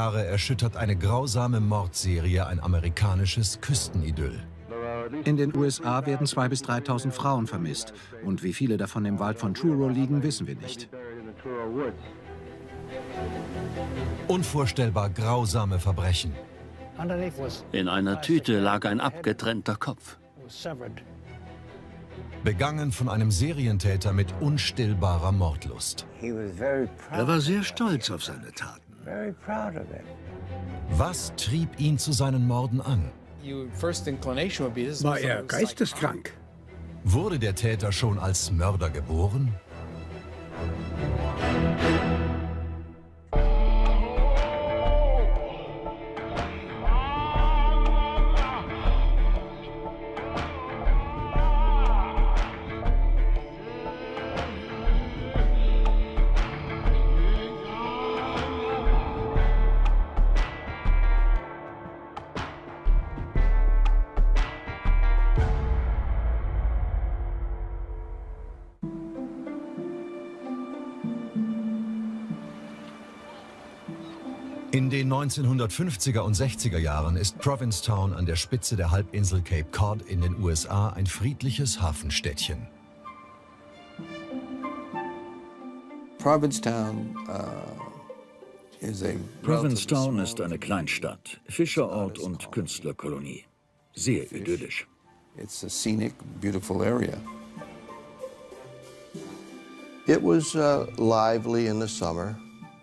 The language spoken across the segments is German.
Jahre erschüttert eine grausame Mordserie ein amerikanisches Küstenidyll. In den USA werden 2.000 bis 3.000 Frauen vermisst. Und wie viele davon im Wald von Truro liegen, wissen wir nicht. Unvorstellbar grausame Verbrechen. In einer Tüte lag ein abgetrennter Kopf. Begangen von einem Serientäter mit unstillbarer Mordlust. Er war sehr stolz auf seine Taten. Was trieb ihn zu seinen Morden an? War er geisteskrank? Wurde der Täter schon als Mörder geboren? 1950er und 60er Jahren ist Provincetown an der Spitze der Halbinsel Cape Cod in den USA ein friedliches Hafenstädtchen. Provincetown, Provincetown ist eine Kleinstadt, Fischerort und Künstlerkolonie. Sehr idyllisch. It's a scenic, beautiful area. It was uh, lively in the summer.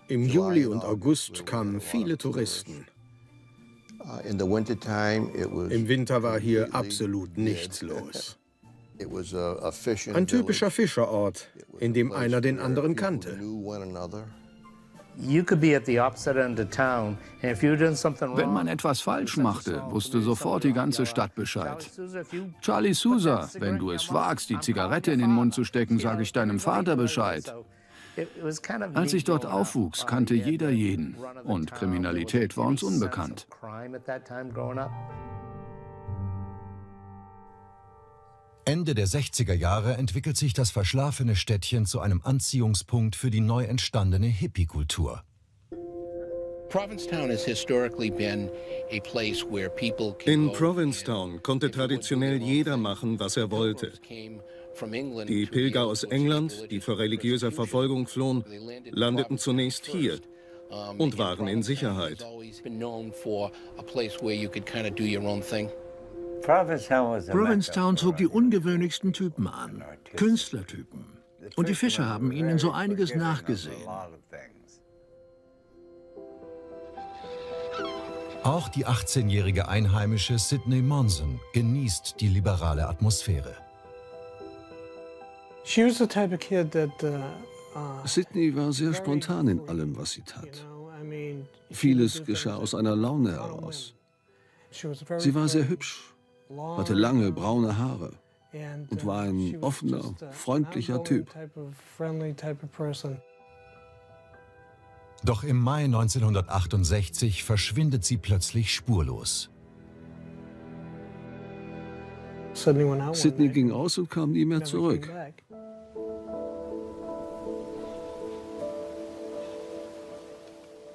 Im Juli und August kamen viele Touristen. Uh, Im Winter war hier absolut nichts los. It was a, a fishing Ein typischer. Fischerort, in dem einer den anderen kannte. Wenn man etwas falsch machte, wusste sofort die ganze Stadt Bescheid. Charlie Sousa, wenn du es wagst, die Zigarette in den Mund zu stecken, sage ich deinem Vater Bescheid. Als ich dort aufwuchs, kannte jeder jeden. Und Kriminalität war uns unbekannt. Ende der 60er Jahre entwickelt sich das verschlafene Städtchen zu einem Anziehungspunkt für die neu entstandene Hippie-Kultur. In Provincetown konnte traditionell jeder machen, was er wollte. Die Pilger aus England, die vor religiöser Verfolgung flohen, landeten zunächst hier und waren in Sicherheit. Provincetown zog die ungewöhnlichsten Typen an, Künstlertypen. Und die Fischer haben ihnen so einiges nachgesehen. Auch die 18-jährige Einheimische Sidney Monson genießt die liberale Atmosphäre. Sydney war sehr spontan in allem, was sie tat. Vieles geschah aus einer Laune heraus. Sie war sehr hübsch, hatte lange braune Haare und war ein offener, freundlicher Typ. Doch im Mai 1968 verschwindet sie plötzlich spurlos. Sydney ging aus und kam nie mehr zurück.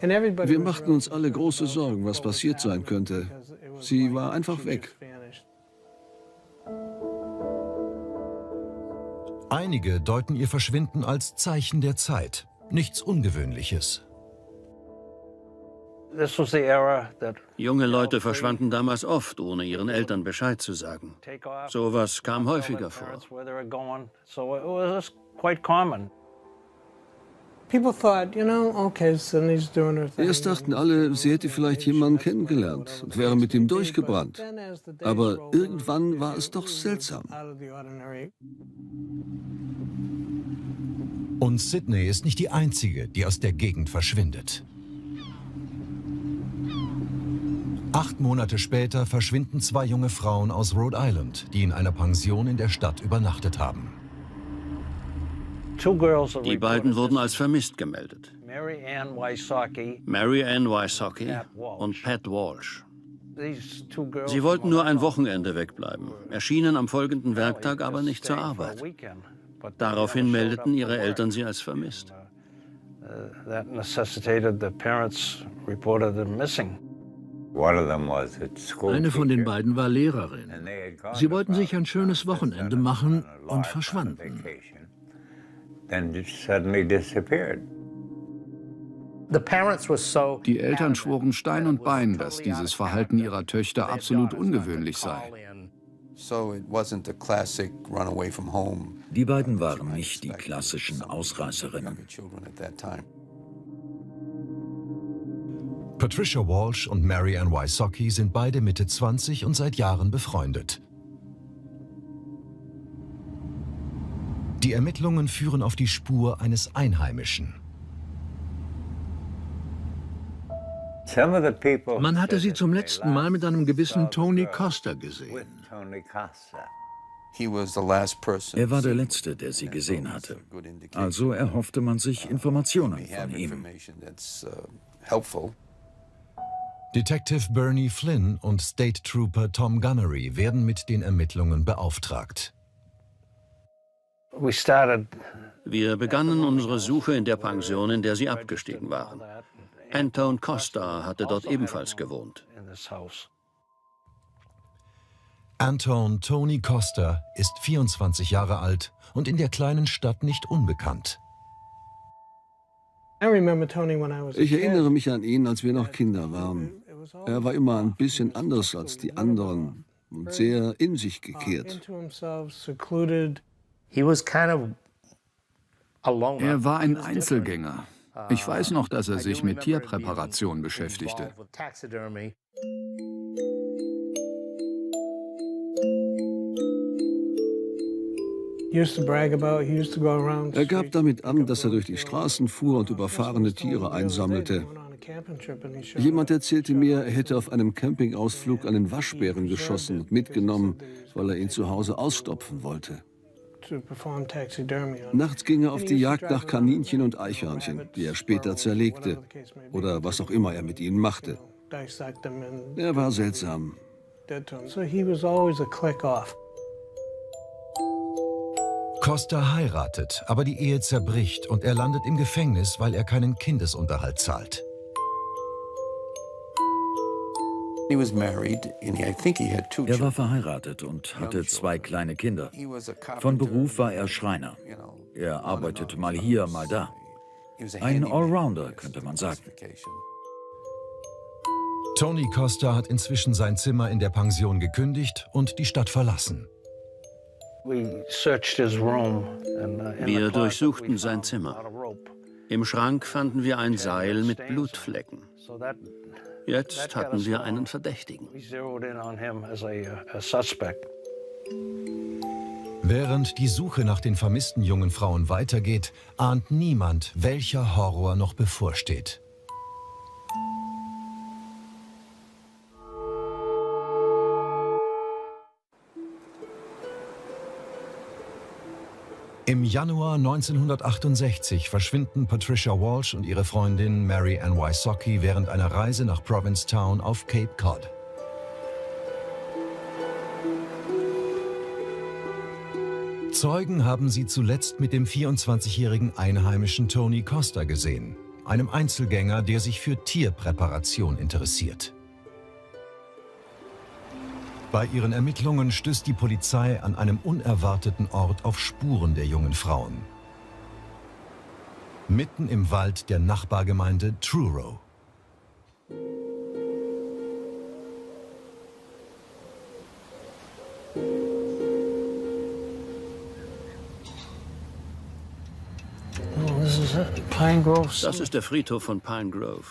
Wir machten uns alle große Sorgen, was passiert sein könnte. Sie war einfach weg. Einige deuten ihr Verschwinden als Zeichen der Zeit. Nichts Ungewöhnliches. Junge Leute verschwanden damals oft, ohne ihren Eltern Bescheid zu sagen. Sowas kam häufiger vor. Erst dachten alle, sie hätte vielleicht jemanden kennengelernt und wäre mit ihm durchgebrannt. Aber irgendwann war es doch seltsam. Und Sydney ist nicht die einzige, die aus der Gegend verschwindet. Acht Monate später verschwinden zwei junge Frauen aus Rhode Island, die in einer Pension in der Stadt übernachtet haben. Die beiden wurden als vermisst gemeldet. Mary Ann Wysocki und Pat Walsh. Sie wollten nur ein Wochenende wegbleiben, erschienen am folgenden Werktag aber nicht zur Arbeit. Daraufhin meldeten ihre Eltern sie als vermisst. Uh, missing. Eine von den beiden war Lehrerin. Sie wollten sich ein schönes Wochenende machen und verschwanden. Die Eltern schworen Stein und Bein, dass dieses Verhalten ihrer Töchter absolut ungewöhnlich sei. Die beiden waren nicht die klassischen Ausreißerinnen. Patricia Walsh und Mary Ann Wysocki sind beide Mitte 20 und seit Jahren befreundet. Die Ermittlungen führen auf die Spur eines Einheimischen. Man hatte sie zum letzten Mal mit einem gewissen Tony Costa gesehen. Er war der Letzte, der sie gesehen hatte. Also erhoffte man sich Informationen von ihm. Detective Bernie Flynn und State Trooper Tom Gunnery werden mit den Ermittlungen beauftragt. Wir begannen unsere Suche in der Pension, in der sie abgestiegen waren. Anton Costa hatte dort ebenfalls gewohnt. Anton Tony Costa ist 24 Jahre alt und in der kleinen Stadt nicht unbekannt. Ich erinnere mich an ihn, als wir noch Kinder waren. Er war immer ein bisschen anders als die anderen und sehr in sich gekehrt. Er war ein Einzelgänger. Ich weiß noch, dass er sich mit Tierpräparation beschäftigte. Er gab damit an, dass er durch die Straßen fuhr und überfahrene Tiere einsammelte. Jemand erzählte mir, er hätte auf einem Campingausflug einen Waschbären geschossen und mitgenommen, weil er ihn zu Hause ausstopfen wollte. Nachts ging er auf die Jagd nach Kaninchen und Eichhörnchen, die er später zerlegte oder was auch immer er mit ihnen machte. Er war seltsam. Costa heiratet, aber die Ehe zerbricht und er landet im Gefängnis, weil er keinen Kindesunterhalt zahlt. Er war verheiratet und hatte zwei kleine Kinder. Von Beruf war er Schreiner. Er arbeitete mal hier, mal da. Ein Allrounder, könnte man sagen. Tony Costa hat inzwischen sein Zimmer in der Pension gekündigt und die Stadt verlassen. Uh, wir durchsuchten sein Zimmer. Im Schrank fanden wir ein Seil mit Blutflecken. Jetzt hatten wir einen Verdächtigen. Während die Suche nach den vermissten jungen Frauen weitergeht, ahnt niemand, welcher Horror noch bevorsteht. Im Januar 1968 verschwinden Patricia Walsh und ihre Freundin Mary Ann Wysocki während einer Reise nach Provincetown auf Cape Cod. Zeugen haben sie zuletzt mit dem 24-jährigen Einheimischen Tony Costa gesehen, einem Einzelgänger, der sich für Tierpräparation interessiert. Bei ihren Ermittlungen stößt die Polizei an einem unerwarteten Ort auf Spuren der jungen Frauen. Mitten im Wald der Nachbargemeinde Truro. Das ist der Friedhof von Pine Grove.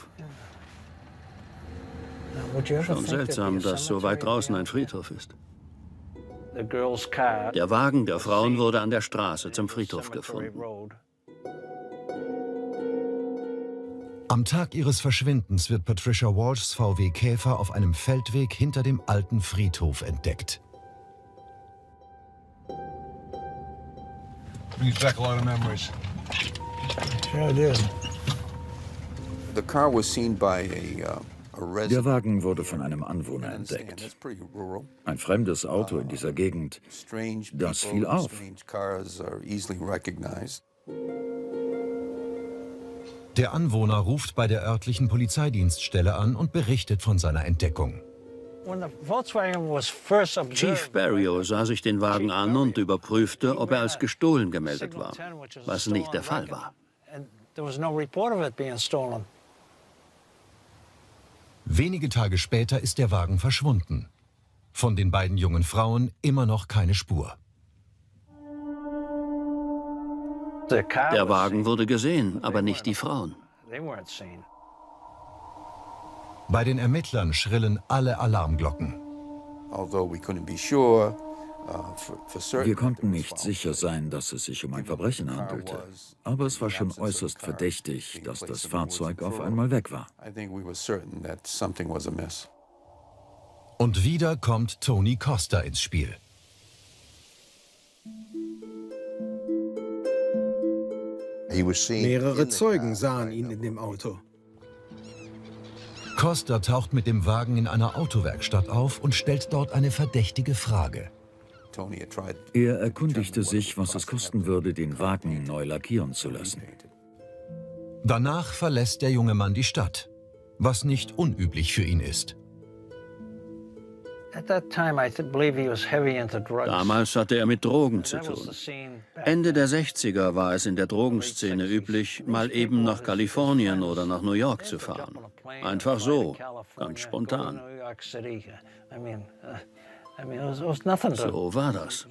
Schon seltsam, dass so weit draußen ein Friedhof ist. Der Wagen der Frauen wurde an der Straße zum Friedhof gefunden. Am Tag ihres Verschwindens wird Patricia Walshs VW Käfer auf einem Feldweg hinter dem alten Friedhof entdeckt. Brings back a lot of memories. Yeah, it did. The car was seen by a uh, der Wagen wurde von einem Anwohner entdeckt. Ein fremdes Auto in dieser Gegend. Das fiel auf. Der Anwohner ruft bei der örtlichen Polizeidienststelle an und berichtet von seiner Entdeckung. Chief Barrio sah sich den Wagen an und überprüfte, ob er als gestohlen gemeldet war, was nicht der Fall war. Wenige Tage später ist der Wagen verschwunden. Von den beiden jungen Frauen immer noch keine Spur. Der Wagen wurde gesehen, aber nicht die Frauen. Bei den Ermittlern schrillen alle Alarmglocken. Wir konnten nicht sicher sein, dass es sich um ein Verbrechen handelte. Aber es war schon äußerst verdächtig, dass das Fahrzeug auf einmal weg war. Und wieder kommt Tony Costa ins Spiel. Mehrere Zeugen sahen ihn in dem Auto. Costa taucht mit dem Wagen in einer Autowerkstatt auf und stellt dort eine verdächtige Frage. Er erkundigte sich, was es kosten würde, den Wagen neu lackieren zu lassen. Danach verlässt der junge Mann die Stadt, was nicht unüblich für ihn ist. Damals hatte er mit Drogen zu tun. Ende der 60er war es in der Drogenszene üblich, mal eben nach Kalifornien oder nach New York zu fahren. Einfach so, ganz spontan. So war das.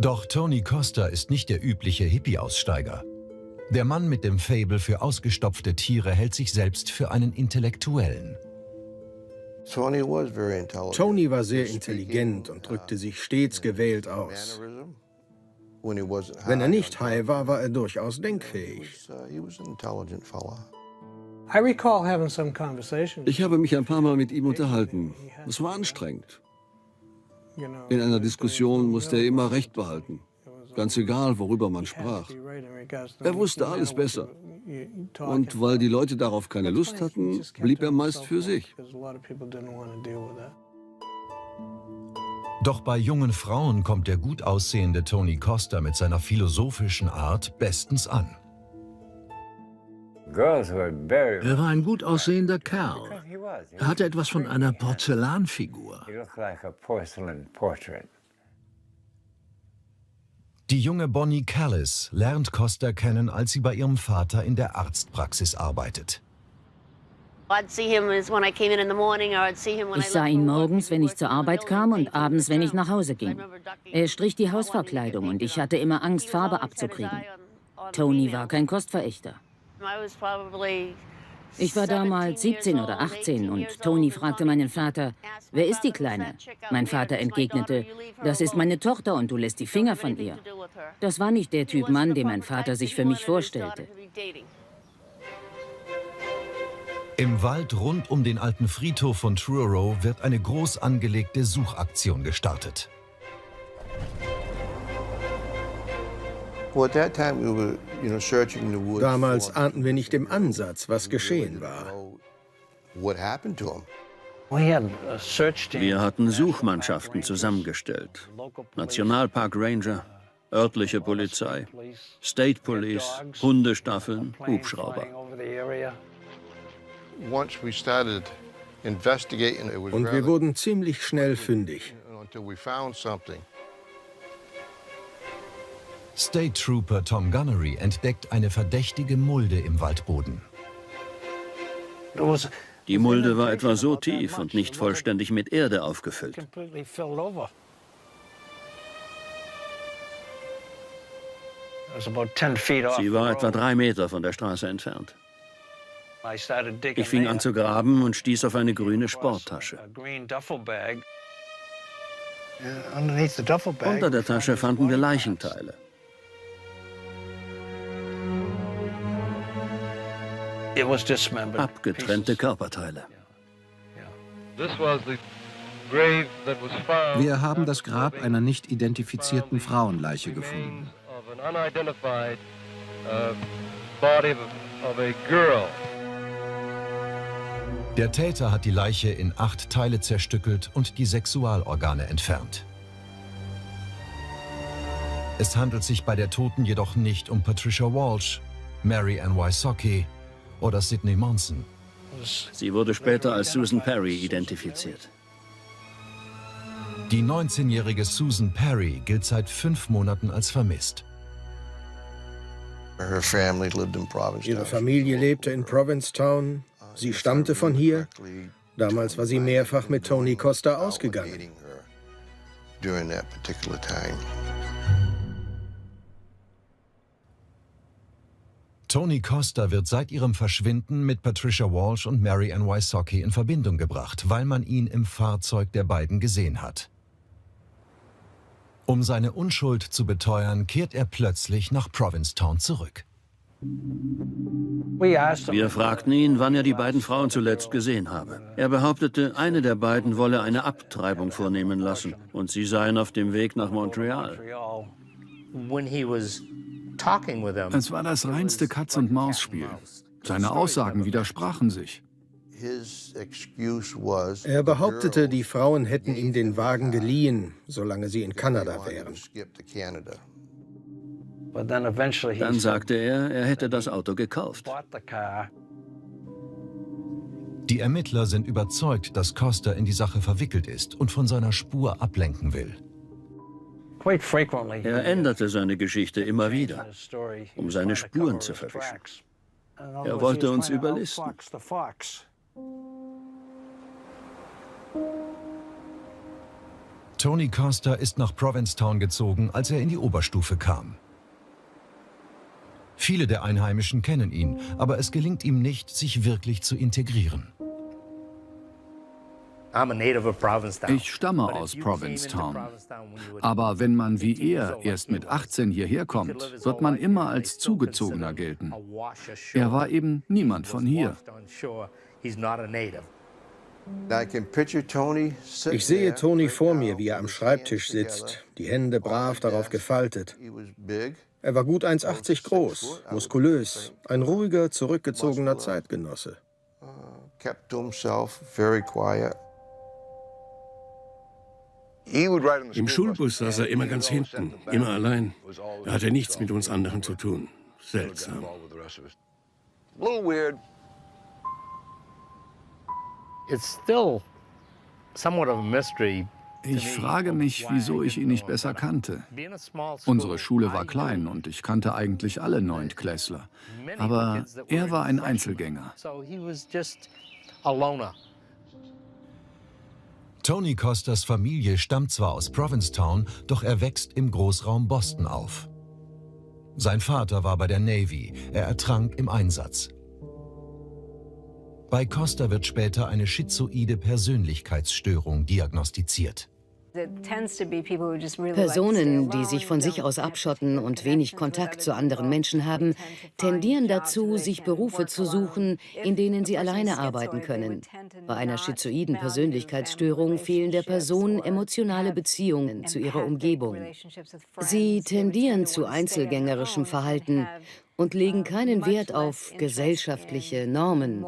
Doch Tony Costa ist nicht der übliche Hippie-Aussteiger. Der Mann mit dem Fable für ausgestopfte Tiere hält sich selbst für einen Intellektuellen. Tony war sehr intelligent und drückte sich stets gewählt aus. Wenn er nicht high war, war er durchaus denkfähig. Ich habe mich ein paar Mal mit ihm unterhalten. Es war anstrengend. In einer Diskussion musste er immer Recht behalten. Ganz egal, worüber man sprach. Er wusste alles besser. Und weil die Leute darauf keine Lust hatten, blieb er meist für sich. Doch bei jungen Frauen kommt der gut aussehende Tony Costa mit seiner philosophischen Art bestens an. Er war ein gut aussehender Kerl. Er hatte etwas von einer Porzellanfigur. Die junge Bonnie Callis lernt Costa kennen, als sie bei ihrem Vater in der Arztpraxis arbeitet. Ich sah ihn morgens, wenn ich zur Arbeit kam und abends, wenn ich nach Hause ging. Er strich die Hausverkleidung und ich hatte immer Angst, Farbe abzukriegen. Tony war kein Kostverächter. Ich war damals 17 oder 18 und Tony fragte meinen Vater, wer ist die Kleine? Mein Vater entgegnete, das ist meine Tochter und du lässt die Finger von ihr. Das war nicht der Typ Mann, den mein Vater sich für mich vorstellte. Im Wald rund um den alten Friedhof von Truro wird eine groß angelegte Suchaktion gestartet. Damals ahnten wir nicht im Ansatz, was geschehen war. Wir hatten Suchmannschaften zusammengestellt. Nationalpark Ranger, örtliche Polizei, State Police, Hundestaffeln, Hubschrauber. Und wir wurden ziemlich schnell fündig. State Trooper Tom Gunnery entdeckt eine verdächtige Mulde im Waldboden. Die Mulde war etwa so tief und nicht vollständig mit Erde aufgefüllt. Sie war etwa drei Meter von der Straße entfernt. Ich fing an zu graben und stieß auf eine grüne Sporttasche. Unter der Tasche fanden wir Leichenteile. Abgetrennte Körperteile. Wir haben das Grab einer nicht identifizierten Frauenleiche gefunden. Der Täter hat die Leiche in acht Teile zerstückelt und die Sexualorgane entfernt. Es handelt sich bei der Toten jedoch nicht um Patricia Walsh, Mary Ann Wysocki oder Sidney Monson. Sie wurde später als Susan Perry identifiziert. Die 19-jährige Susan Perry gilt seit fünf Monaten als vermisst. Ihre Familie lebte in Provincetown. Sie stammte von hier. Damals war sie mehrfach mit Tony Costa ausgegangen. Tony Costa wird seit ihrem Verschwinden mit Patricia Walsh und Mary Ann Wysocki in Verbindung gebracht, weil man ihn im Fahrzeug der beiden gesehen hat. Um seine Unschuld zu beteuern, kehrt er plötzlich nach Provincetown zurück. Wir fragten ihn, wann er die beiden Frauen zuletzt gesehen habe. Er behauptete, eine der beiden wolle eine Abtreibung vornehmen lassen und sie seien auf dem Weg nach Montreal. Es war das reinste Katz-und-Maus-Spiel. Seine Aussagen widersprachen sich. Er behauptete, die Frauen hätten ihm den Wagen geliehen, solange sie in Kanada wären. Dann sagte er, er hätte das Auto gekauft. Die Ermittler sind überzeugt, dass Costa in die Sache verwickelt ist und von seiner Spur ablenken will. Er änderte seine Geschichte immer wieder, um seine Spuren zu verwischen. Er wollte uns überlisten. Tony Costa ist nach Provincetown gezogen, als er in die Oberstufe kam. Viele der Einheimischen kennen ihn, aber es gelingt ihm nicht, sich wirklich zu integrieren. Ich stamme aus Provincetown. Aber wenn man wie er erst mit 18 hierher kommt, wird man immer als Zugezogener gelten. Er war eben niemand von hier. Ich sehe Tony vor mir, wie er am Schreibtisch sitzt, die Hände brav darauf gefaltet. Er war gut 1,80 groß, muskulös, ein ruhiger, zurückgezogener Zeitgenosse. Im Schulbus saß er immer ganz hinten, immer allein. Er hatte nichts mit uns anderen zu tun. Seltsam. Ich frage mich, wieso ich ihn nicht besser kannte. Unsere Schule war klein und ich kannte eigentlich alle Neuntklässler. Aber er war ein Einzelgänger. Tony Costas Familie stammt zwar aus Provincetown, doch er wächst im Großraum Boston auf. Sein Vater war bei der Navy, er ertrank im Einsatz. Bei Costa wird später eine schizoide Persönlichkeitsstörung diagnostiziert. Personen, die sich von sich aus abschotten und wenig Kontakt zu anderen Menschen haben, tendieren dazu, sich Berufe zu suchen, in denen sie alleine arbeiten können. Bei einer schizoiden Persönlichkeitsstörung fehlen der Person emotionale Beziehungen zu ihrer Umgebung. Sie tendieren zu einzelgängerischem Verhalten und legen keinen Wert auf gesellschaftliche Normen.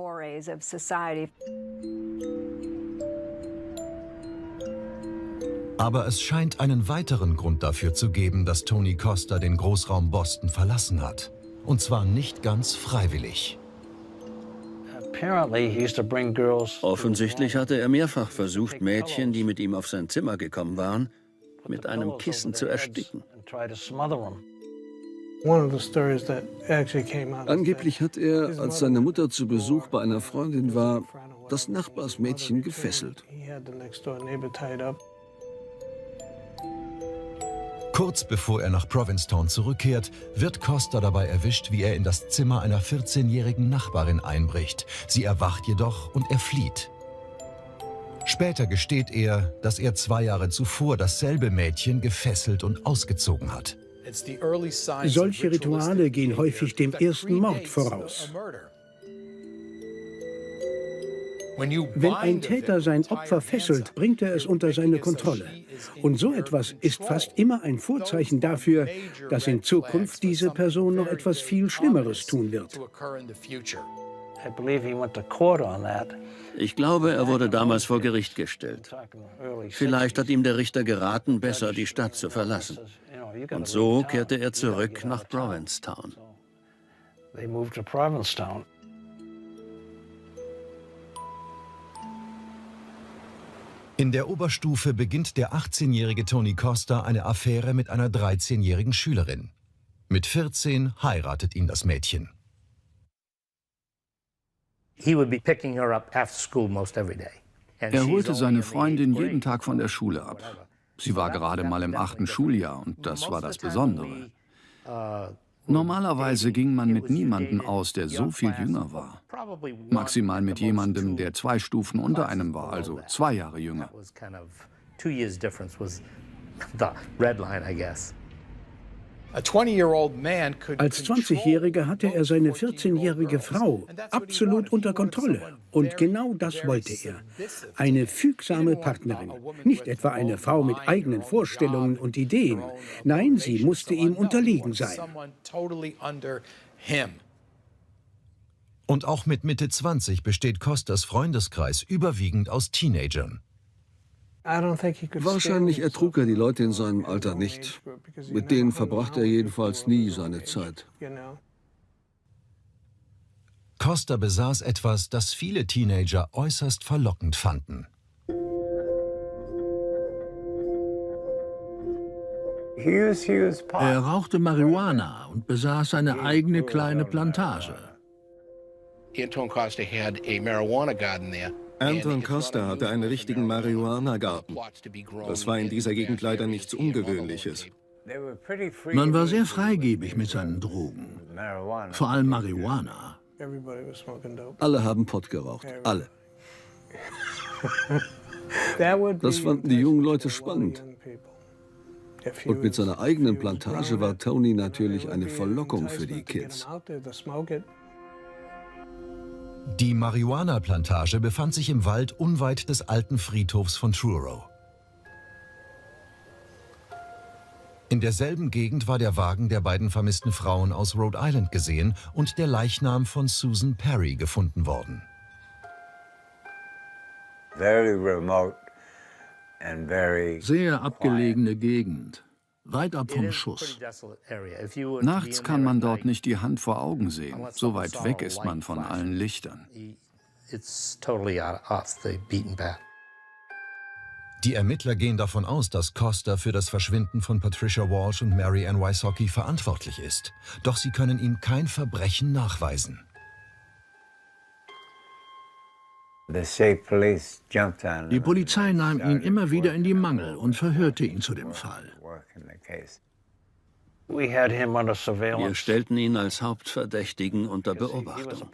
Aber es scheint einen weiteren Grund dafür zu geben, dass Tony Costa den Großraum Boston verlassen hat. Und zwar nicht ganz freiwillig. Offensichtlich hatte er mehrfach versucht, Mädchen, die mit ihm auf sein Zimmer gekommen waren, mit einem Kissen zu ersticken. Angeblich hat er, als seine Mutter zu Besuch bei einer Freundin war, das Nachbarsmädchen gefesselt. Kurz bevor er nach Provincetown zurückkehrt, wird Costa dabei erwischt, wie er in das Zimmer einer 14-jährigen Nachbarin einbricht. Sie erwacht jedoch und er flieht. Später gesteht er, dass er zwei Jahre zuvor dasselbe Mädchen gefesselt und ausgezogen hat. Solche Rituale gehen häufig dem ersten Mord voraus. Wenn ein Täter sein Opfer fesselt, bringt er es unter seine Kontrolle. Und so etwas ist fast immer ein Vorzeichen dafür, dass in Zukunft diese Person noch etwas viel Schlimmeres tun wird. Ich glaube, er wurde damals vor Gericht gestellt. Vielleicht hat ihm der Richter geraten, besser die Stadt zu verlassen. Und so kehrte er zurück nach Provincetown. In der Oberstufe beginnt der 18-jährige Tony Costa eine Affäre mit einer 13-jährigen Schülerin. Mit 14 heiratet ihn das Mädchen. Er holte seine Freundin jeden Tag von der Schule ab. Sie war gerade mal im achten Schuljahr und das war das Besondere. Normalerweise ging man mit niemandem aus, der so viel jünger war. Maximal mit jemandem, der zwei Stufen unter einem war, also zwei Jahre jünger. Als 20-Jähriger hatte er seine 14-jährige Frau absolut unter Kontrolle. Und genau das wollte er. Eine fügsame Partnerin. Nicht etwa eine Frau mit eigenen Vorstellungen und Ideen. Nein, sie musste ihm unterlegen sein. Und auch mit Mitte 20 besteht Costas Freundeskreis überwiegend aus Teenagern. Wahrscheinlich ertrug er die Leute in seinem Alter nicht. Mit denen verbrachte er jedenfalls nie seine Zeit. Costa besaß etwas, das viele Teenager äußerst verlockend fanden. Er rauchte Marihuana und besaß eine eigene kleine Plantage. Anton Costa hatte einen richtigen Marihuana-Garten. Das war in dieser Gegend leider nichts Ungewöhnliches. Man war sehr freigebig mit seinen Drogen. Vor allem Marihuana. Alle haben Pott geraucht. Alle. Das fanden die jungen Leute spannend. Und mit seiner eigenen Plantage war Tony natürlich eine Verlockung für die Kids. Die Marihuana-Plantage befand sich im Wald unweit des alten Friedhofs von Truro. In derselben Gegend war der Wagen der beiden vermissten Frauen aus Rhode Island gesehen und der Leichnam von Susan Perry gefunden worden. Sehr abgelegene Gegend weit ab vom Schuss. Nachts kann man dort nicht die Hand vor Augen sehen. So weit weg ist man von allen Lichtern. Die Ermittler gehen davon aus, dass Costa für das Verschwinden von Patricia Walsh und Mary Ann Wysocki verantwortlich ist. Doch sie können ihm kein Verbrechen nachweisen. Die Polizei nahm ihn immer wieder in die Mangel und verhörte ihn zu dem Fall. Wir stellten ihn als Hauptverdächtigen unter Beobachtung.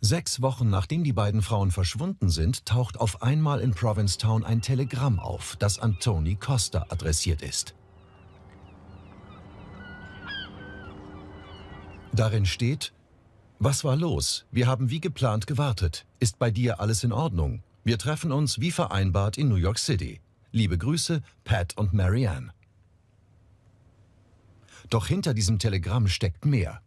Sechs Wochen nachdem die beiden Frauen verschwunden sind, taucht auf einmal in Provincetown ein Telegramm auf, das an Tony Costa adressiert ist. Darin steht, was war los? Wir haben wie geplant gewartet. Ist bei dir alles in Ordnung? Wir treffen uns wie vereinbart in New York City. Liebe Grüße, Pat und Marianne. Doch hinter diesem Telegramm steckt mehr.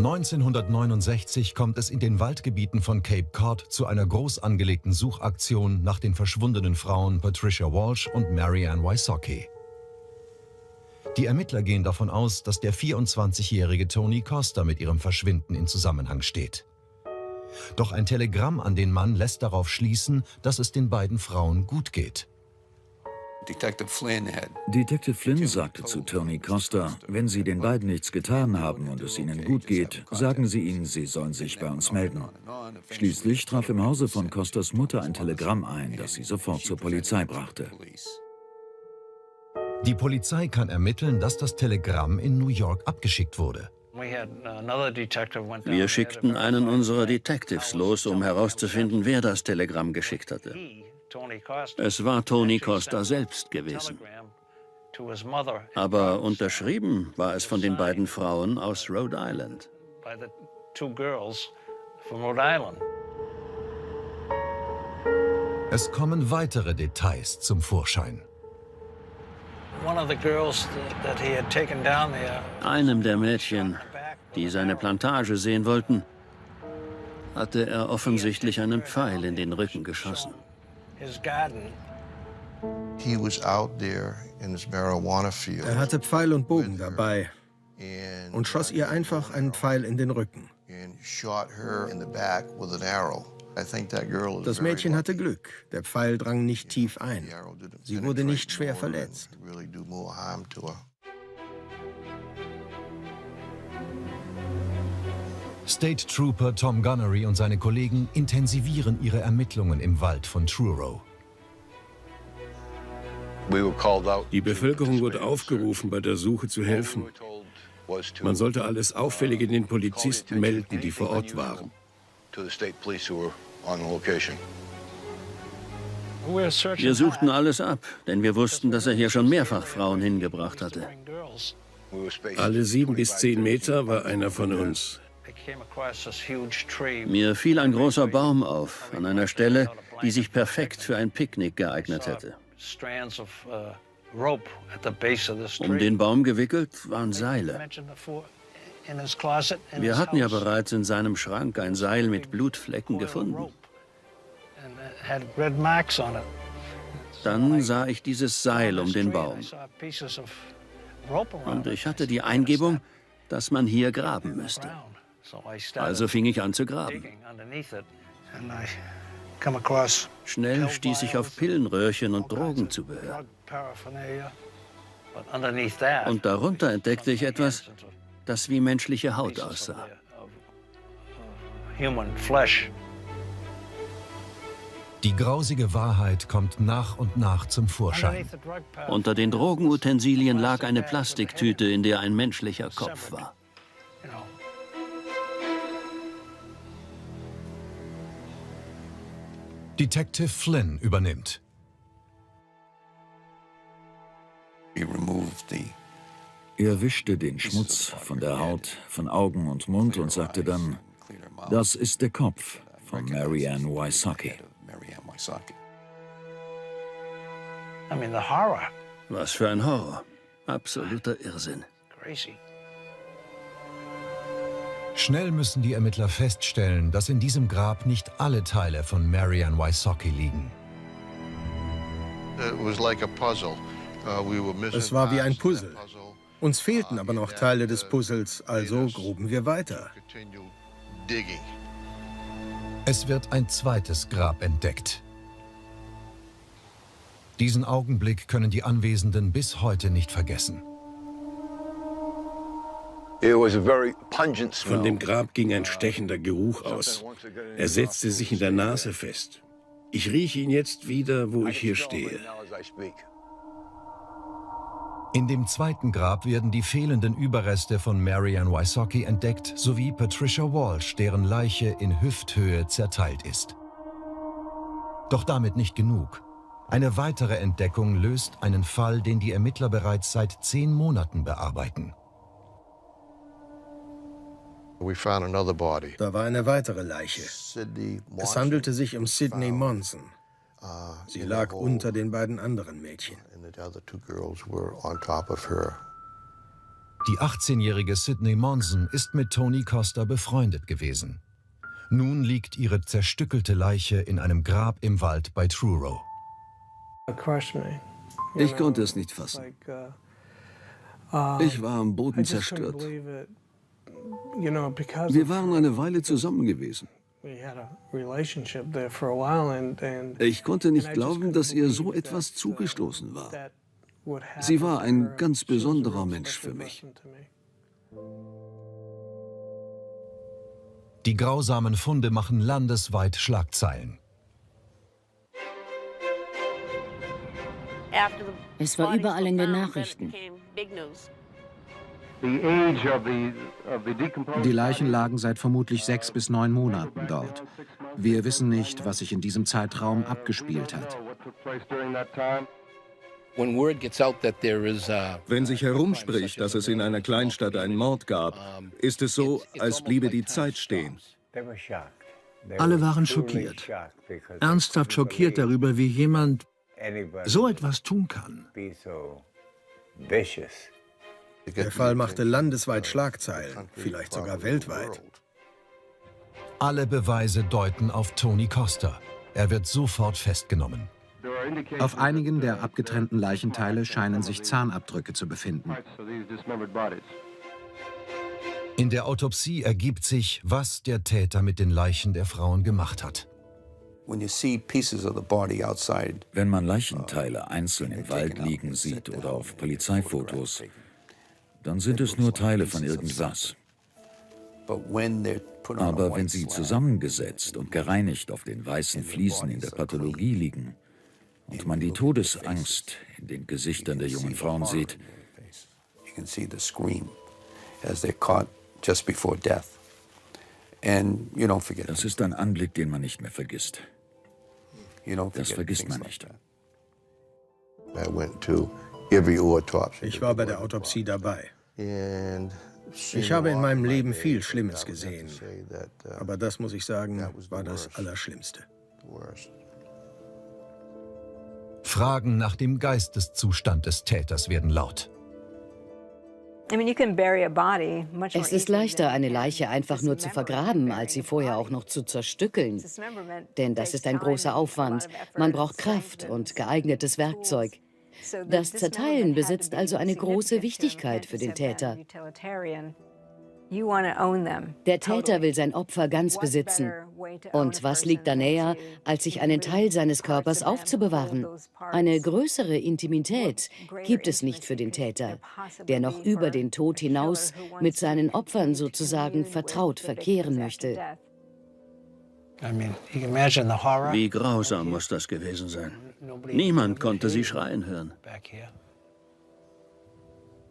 ...1969 kommt es in den Waldgebieten von Cape Cod zu einer groß angelegten Suchaktion nach den verschwundenen Frauen Patricia Walsh und Marianne Wysocki. Die Ermittler gehen davon aus, dass der 24-jährige Tony Costa mit ihrem Verschwinden in Zusammenhang steht. Doch ein Telegramm an den Mann lässt darauf schließen, dass es den beiden Frauen gut geht. Detective Flynn sagte zu Tony Costa, wenn Sie den beiden nichts getan haben und es ihnen gut geht, sagen Sie ihnen, sie sollen sich bei uns melden. Schließlich traf im Hause von Costas Mutter ein Telegramm ein, das sie sofort zur Polizei brachte. Die Polizei kann ermitteln, dass das Telegramm in New York abgeschickt wurde. Wir schickten einen unserer Detectives los, um herauszufinden, wer das Telegramm geschickt hatte. Es war Tony Costa selbst gewesen. Aber unterschrieben war es von den beiden Frauen aus Rhode Island. Es kommen weitere Details zum Vorschein. Einem der Mädchen die seine Plantage sehen wollten, hatte er offensichtlich einen Pfeil in den Rücken geschossen. Er hatte Pfeil und Bogen dabei und schoss ihr einfach einen Pfeil in den Rücken. Das Mädchen hatte Glück. Der Pfeil drang nicht tief ein. Sie wurde nicht schwer verletzt. State Trooper Tom Gunnery und seine Kollegen intensivieren ihre Ermittlungen im Wald von Truro. Die Bevölkerung wurde aufgerufen, bei der Suche zu helfen. Man sollte alles Auffällige den Polizisten melden, die vor Ort waren. Wir suchten alles ab, denn wir wussten, dass er hier schon mehrfach Frauen hingebracht hatte. Alle sieben bis zehn Meter war einer von uns. Mir fiel ein großer Baum auf, an einer Stelle, die sich perfekt für ein Picknick geeignet hätte. Um den Baum gewickelt waren Seile. Wir hatten ja bereits in seinem Schrank ein Seil mit Blutflecken gefunden. Dann sah ich dieses Seil um den Baum. Und ich hatte die Eingebung, dass man hier graben müsste. Also fing ich an zu graben. Schnell stieß ich auf Pillenröhrchen und Drogenzubehör. Und darunter entdeckte ich etwas, das wie menschliche Haut aussah. Die grausige Wahrheit kommt nach und nach zum Vorschein. Unter den Drogenutensilien lag eine Plastiktüte, in der ein menschlicher Kopf war. Detective Flynn übernimmt. Er wischte den Schmutz von der Haut, von Augen und Mund und sagte dann, das ist der Kopf von Marianne Wysocki. Was für ein Horror. Absoluter Irrsinn. Schnell müssen die Ermittler feststellen, dass in diesem Grab nicht alle Teile von Marianne Wysocki liegen. Uh, es war wie ein Puzzle. Uns fehlten aber noch Teile des Puzzles, also gruben wir weiter. Es wird ein zweites Grab entdeckt. Diesen Augenblick können die Anwesenden bis heute nicht vergessen. Von dem Grab ging ein stechender Geruch aus. Er setzte sich in der Nase fest. Ich rieche ihn jetzt wieder, wo ich hier stehe. In dem zweiten Grab werden die fehlenden Überreste von Marianne Wysocki entdeckt, sowie Patricia Walsh, deren Leiche in Hüfthöhe zerteilt ist. Doch damit nicht genug. Eine weitere Entdeckung löst einen Fall, den die Ermittler bereits seit zehn Monaten bearbeiten. Da war eine weitere Leiche. Es handelte sich um Sidney Monson. Uh, Sie lag unter den beiden anderen Mädchen. Die 18-jährige Sidney Monson ist mit Tony Costa befreundet gewesen. Nun liegt ihre zerstückelte Leiche in einem Grab im Wald bei Truro. Ich konnte es nicht fassen. Uh, uh, ich war am Boden zerstört. Wir waren eine Weile zusammen gewesen. Ich konnte nicht glauben, dass ihr so etwas zugestoßen war. Sie war ein ganz besonderer Mensch für mich. Die grausamen Funde machen landesweit Schlagzeilen. Es war überall in den Nachrichten. Die Leichen lagen seit vermutlich sechs bis neun Monaten dort. Wir wissen nicht, was sich in diesem Zeitraum abgespielt hat. Wenn sich herumspricht, dass es in einer Kleinstadt einen Mord gab, ist es so, als bliebe die Zeit stehen. Alle waren schockiert. Ernsthaft schockiert darüber, wie jemand so etwas tun kann. Der Fall machte landesweit Schlagzeilen, vielleicht sogar weltweit. Alle Beweise deuten auf Tony Costa. Er wird sofort festgenommen. Auf einigen der abgetrennten Leichenteile scheinen sich Zahnabdrücke zu befinden. In der Autopsie ergibt sich, was der Täter mit den Leichen der Frauen gemacht hat. Wenn man Leichenteile einzeln im Wald liegen sieht oder auf Polizeifotos, dann sind es nur Teile von irgendwas. Aber wenn sie zusammengesetzt und gereinigt auf den weißen Fliesen in der Pathologie liegen und man die Todesangst in den Gesichtern der jungen Frauen sieht, das ist ein Anblick, den man nicht mehr vergisst. Das vergisst man nicht. Ich war bei der Autopsie dabei. Ich habe in meinem Leben viel Schlimmes gesehen, aber das, muss ich sagen, war das Allerschlimmste. Fragen nach dem Geisteszustand des Täters werden laut. Es ist leichter, eine Leiche einfach nur zu vergraben, als sie vorher auch noch zu zerstückeln. Denn das ist ein großer Aufwand. Man braucht Kraft und geeignetes Werkzeug. Das Zerteilen besitzt also eine große Wichtigkeit für den Täter. Der Täter will sein Opfer ganz besitzen. Und was liegt da näher, als sich einen Teil seines Körpers aufzubewahren? Eine größere Intimität gibt es nicht für den Täter, der noch über den Tod hinaus mit seinen Opfern sozusagen vertraut verkehren möchte. Wie grausam muss das gewesen sein. Niemand konnte sie schreien hören.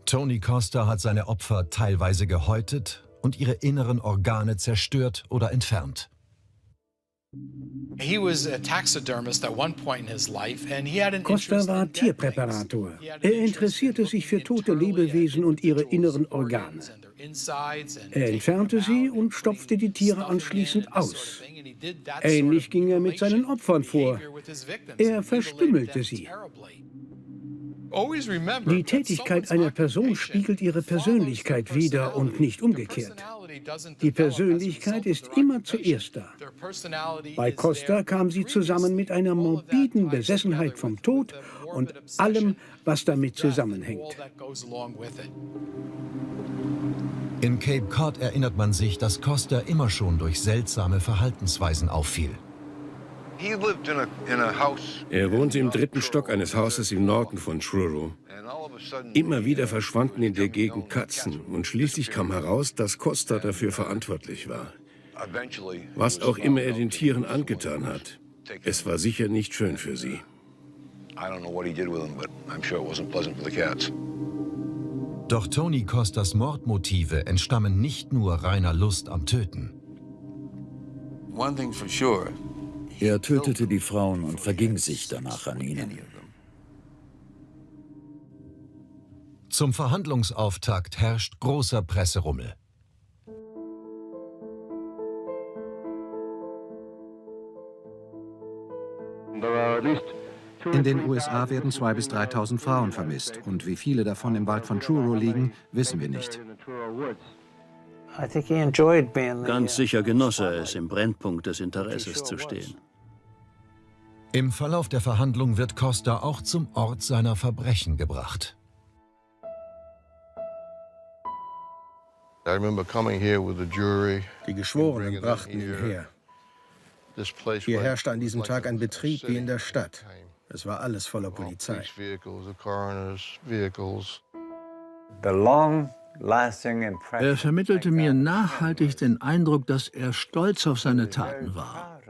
Tony Costa hat seine Opfer teilweise gehäutet und ihre inneren Organe zerstört oder entfernt. Costa war Tierpräparator. Er interessierte sich für tote Lebewesen und ihre inneren Organe. Er entfernte sie und stopfte die Tiere anschließend aus. Ähnlich ging er mit seinen Opfern vor. Er verstümmelte sie. Die Tätigkeit einer Person spiegelt ihre Persönlichkeit wider und nicht umgekehrt. Die Persönlichkeit ist immer zuerst da. Bei Costa kam sie zusammen mit einer morbiden Besessenheit vom Tod und allem, was damit zusammenhängt. In Cape Cod erinnert man sich, dass Costa immer schon durch seltsame Verhaltensweisen auffiel. Er wohnte im dritten Stock eines Hauses im Norden von Truro. Immer wieder verschwanden in der Gegend Katzen und schließlich kam heraus, dass Costa dafür verantwortlich war. Was auch immer er den Tieren angetan hat, es war sicher nicht schön für sie. Doch Tony Costas Mordmotive entstammen nicht nur reiner Lust am Töten. One thing's for sure. Er tötete die Frauen und verging sich danach an ihnen. Zum Verhandlungsauftakt herrscht großer Presserummel. In den USA werden 2.000 bis 3.000 Frauen vermisst. Und wie viele davon im Wald von Truro liegen, wissen wir nicht. Ganz sicher genoss er es, im Brennpunkt des Interesses zu stehen. Im Verlauf der Verhandlung wird Costa auch zum Ort seiner Verbrechen gebracht. Die Geschworenen brachten ihn her. Hier herrschte an diesem Tag ein Betrieb wie in der Stadt. Es war alles voller Polizei. Er vermittelte mir nachhaltig den Eindruck, dass er stolz auf seine Taten war.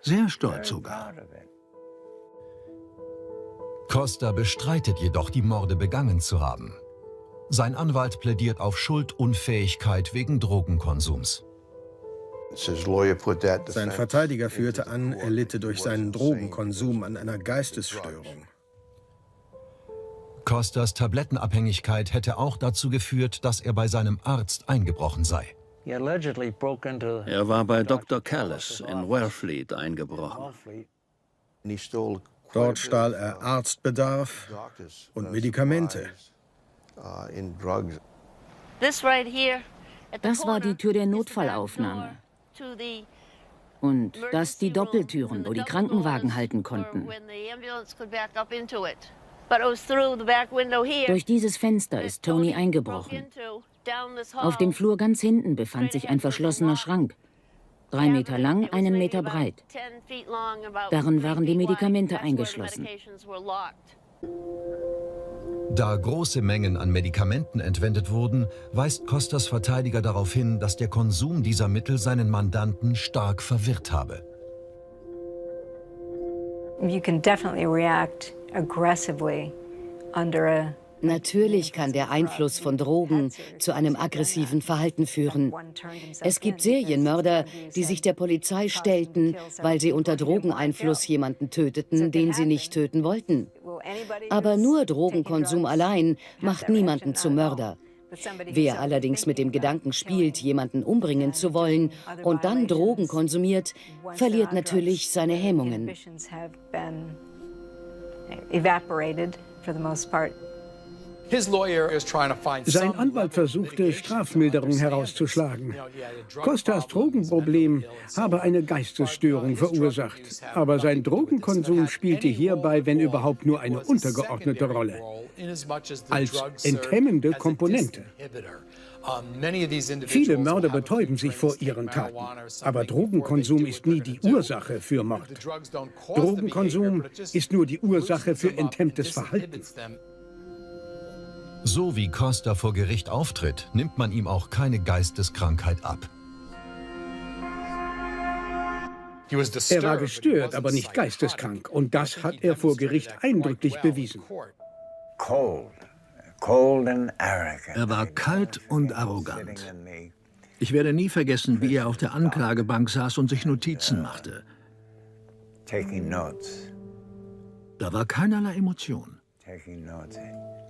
Sehr stolz sogar. Costa bestreitet jedoch, die Morde begangen zu haben. Sein Anwalt plädiert auf Schuldunfähigkeit wegen Drogenkonsums. Sein Verteidiger führte an, er litte durch seinen Drogenkonsum an einer Geistesstörung. Costas Tablettenabhängigkeit hätte auch dazu geführt, dass er bei seinem Arzt eingebrochen sei. Er war bei Dr. Callis in Wellfleet eingebrochen. Dort stahl er Arztbedarf und Medikamente. Das war die Tür der Notfallaufnahme. Und das die Doppeltüren, wo die Krankenwagen halten konnten. Durch dieses Fenster ist Tony eingebrochen. Auf dem Flur ganz hinten befand sich ein verschlossener Schrank. Drei Meter lang, einen Meter breit. Darin waren die Medikamente eingeschlossen. Da große Mengen an Medikamenten entwendet wurden, weist Costas Verteidiger darauf hin, dass der Konsum dieser Mittel seinen Mandanten stark verwirrt habe. You can definitely react aggressively under a Natürlich kann der Einfluss von Drogen zu einem aggressiven Verhalten führen. Es gibt Serienmörder, die sich der Polizei stellten, weil sie unter Drogeneinfluss jemanden töteten, den sie nicht töten wollten. Aber nur Drogenkonsum allein macht niemanden zum Mörder. Wer allerdings mit dem Gedanken spielt, jemanden umbringen zu wollen und dann Drogen konsumiert, verliert natürlich seine Hemmungen. Evaporated for the most part. Sein Anwalt versuchte, Strafmilderung herauszuschlagen. Costas Drogenproblem habe eine Geistesstörung verursacht, aber sein Drogenkonsum spielte hierbei, wenn überhaupt, nur eine untergeordnete Rolle, als enthemmende Komponente. Viele Mörder betäuben sich vor ihren Taten, aber Drogenkonsum ist nie die Ursache für Mord. Drogenkonsum ist nur die Ursache für enthemmtes Verhalten. So wie Costa vor Gericht auftritt, nimmt man ihm auch keine Geisteskrankheit ab. Er war gestört, aber nicht geisteskrank. Und das hat er vor Gericht eindrücklich bewiesen. Er war kalt und arrogant. Ich werde nie vergessen, wie er auf der Anklagebank saß und sich Notizen machte. Da war keinerlei Emotion.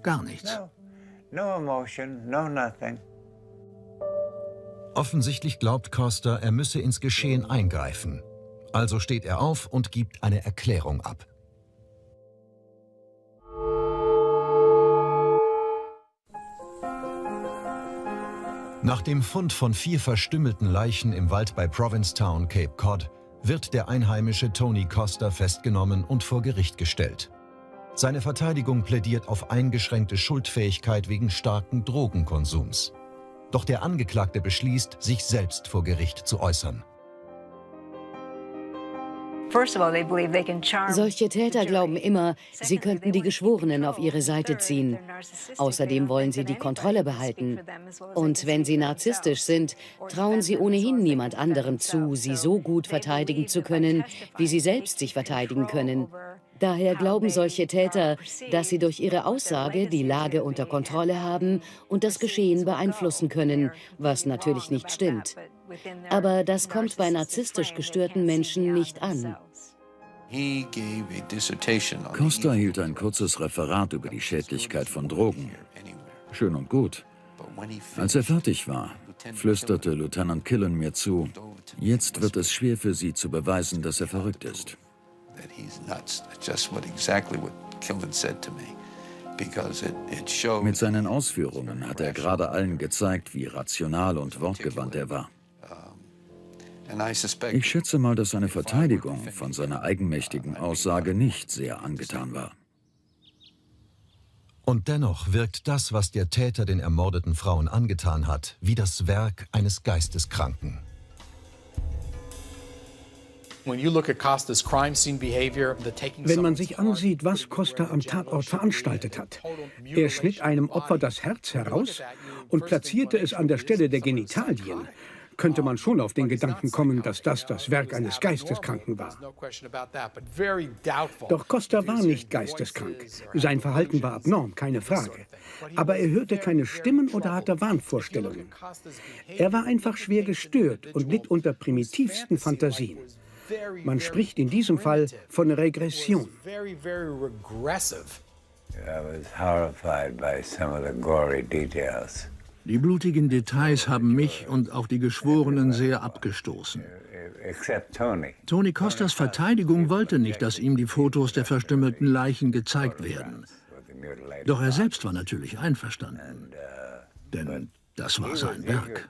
Gar nichts. No emotion, no nothing. Offensichtlich glaubt Costa, er müsse ins Geschehen eingreifen. Also steht er auf und gibt eine Erklärung ab. Nach dem Fund von vier verstümmelten Leichen im Wald bei Provincetown, Cape Cod, wird der Einheimische Tony Costa festgenommen und vor Gericht gestellt. Seine Verteidigung plädiert auf eingeschränkte Schuldfähigkeit wegen starken Drogenkonsums. Doch der Angeklagte beschließt, sich selbst vor Gericht zu äußern. Solche Täter glauben immer, sie könnten die Geschworenen auf ihre Seite ziehen. Außerdem wollen sie die Kontrolle behalten. Und wenn sie narzisstisch sind, trauen sie ohnehin niemand anderem zu, sie so gut verteidigen zu können, wie sie selbst sich verteidigen können. Daher glauben solche Täter, dass sie durch ihre Aussage die Lage unter Kontrolle haben und das Geschehen beeinflussen können, was natürlich nicht stimmt. Aber das kommt bei narzisstisch gestörten Menschen nicht an. Costa hielt ein kurzes Referat über die Schädlichkeit von Drogen. Schön und gut. Als er fertig war, flüsterte Lieutenant Killen mir zu, jetzt wird es schwer für Sie zu beweisen, dass er verrückt ist that he's nuts. That's just what exactly what Kilden said to me. Mit seinen Ausführungen hat er gerade allen gezeigt, wie rational und wortgewandt er war. Ich schätze mal, dass seine Verteidigung von seiner eigenmächtigen Aussage nicht sehr angetan war. Und dennoch wirkt das, was der Täter den ermordeten Frauen angetan hat, wie das Werk eines Geisteskranken. Wenn man sich ansieht, was Costa am Tatort veranstaltet hat. Er schnitt einem Opfer das Herz heraus und platzierte es an der Stelle der Genitalien könnte man schon auf den Gedanken kommen, dass das das Werk eines Geisteskranken war. Doch Costa war nicht geisteskrank. Sein Verhalten war abnorm, keine Frage. Aber er hörte keine Stimmen oder hatte Wahnvorstellungen. Er war einfach schwer gestört und litt unter primitivsten Fantasien. Man spricht in diesem Fall von Regression. Die blutigen Details haben mich und auch die Geschworenen sehr abgestoßen. Tony Costas Verteidigung wollte nicht, dass ihm die Fotos der verstümmelten Leichen gezeigt werden. Doch er selbst war natürlich einverstanden, denn das war sein Werk.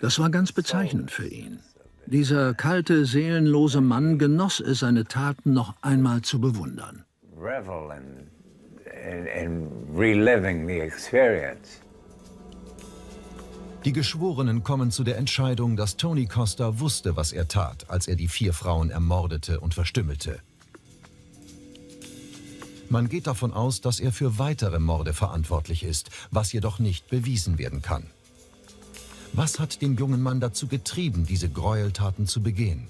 Das war ganz bezeichnend für ihn. Dieser kalte, seelenlose Mann genoss es, seine Taten noch einmal zu bewundern. Die Geschworenen kommen zu der Entscheidung, dass Tony Costa wusste, was er tat, als er die vier Frauen ermordete und verstümmelte. Man geht davon aus, dass er für weitere Morde verantwortlich ist, was jedoch nicht bewiesen werden kann. Was hat den jungen Mann dazu getrieben, diese Gräueltaten zu begehen?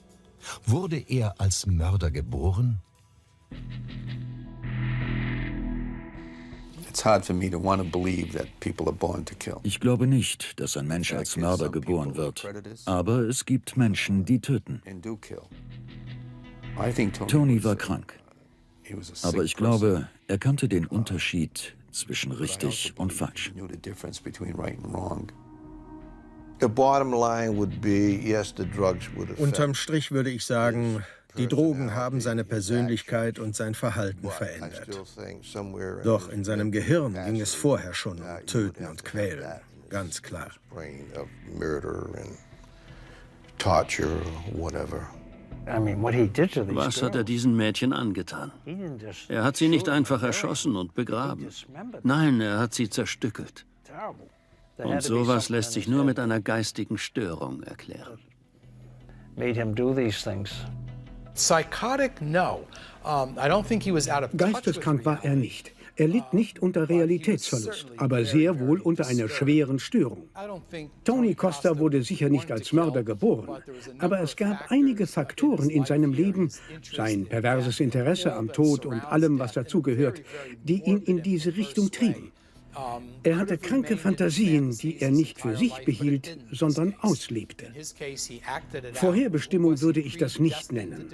Wurde er als Mörder geboren? Ich glaube nicht, dass ein Mensch als Mörder geboren wird. Aber es gibt Menschen, die töten. Tony war krank. Aber ich glaube, er kannte den Unterschied zwischen richtig und falsch. Unterm Strich würde ich sagen, die Drogen haben seine Persönlichkeit und sein Verhalten verändert. Doch in seinem Gehirn ging es vorher schon um Töten und Quälen, ganz klar. Was hat er diesen Mädchen angetan? Er hat sie nicht einfach erschossen und begraben. Nein, er hat sie zerstückelt. Und sowas lässt sich nur mit einer geistigen Störung erklären. Geisteskrank war er nicht. Er litt nicht unter Realitätsverlust, aber sehr wohl unter einer schweren Störung. Tony Costa wurde sicher nicht als Mörder geboren, aber es gab einige Faktoren in seinem Leben, sein perverses Interesse am Tod und allem, was dazugehört, die ihn in diese Richtung trieben. Er hatte kranke Fantasien, die er nicht für sich behielt, sondern auslebte. Vorherbestimmung würde ich das nicht nennen.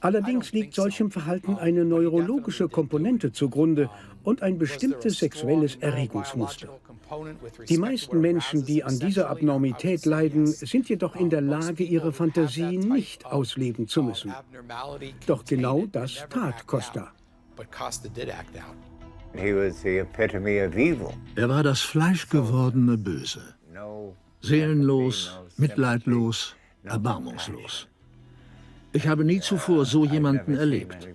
Allerdings liegt solchem Verhalten eine neurologische Komponente zugrunde und ein bestimmtes sexuelles Erregungsmuster. Die meisten Menschen, die an dieser Abnormität leiden, sind jedoch in der Lage, ihre Fantasien nicht ausleben zu müssen. Doch genau das tat Costa. Er war das fleischgewordene Böse. Seelenlos, mitleidlos, erbarmungslos. Ich habe nie zuvor so jemanden erlebt.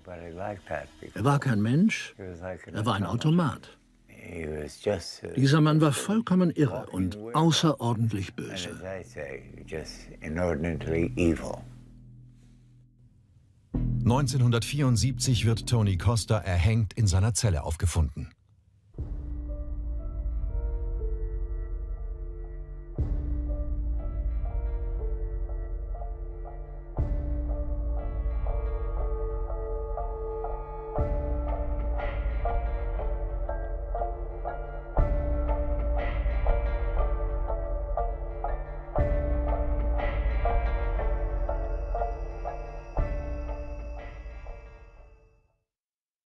Er war kein Mensch, er war ein Automat. Dieser Mann war vollkommen irre und außerordentlich böse. 1974 wird Tony Costa erhängt in seiner Zelle aufgefunden.